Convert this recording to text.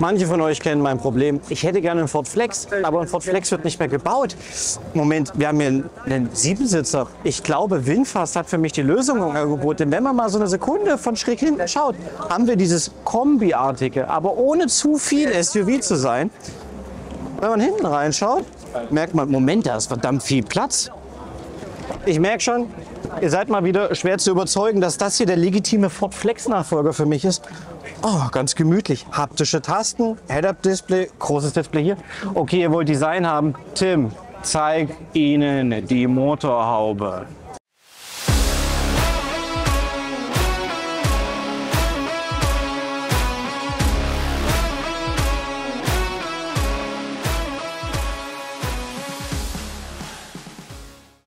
Manche von euch kennen mein Problem. Ich hätte gerne einen Ford Flex, aber ein Ford Flex wird nicht mehr gebaut. Moment, wir haben hier einen, Siebensitzer. Ich glaube, Winfast hat für mich die Lösung angeboten. Wenn man mal so eine Sekunde von schräg hinten schaut, haben wir dieses Kombi-artige, aber ohne zu viel SUV zu sein. Wenn man hinten reinschaut, merkt man, Moment, da ist verdammt viel Platz. Ich merke schon, ihr seid mal wieder schwer zu überzeugen, dass das hier der legitime Ford Flex-Nachfolger für mich ist. Oh, ganz gemütlich. Haptische Tasten, Head-Up-Display, großes Display hier. Okay, ihr wollt Design haben. Tim, zeig ihnen die Motorhaube.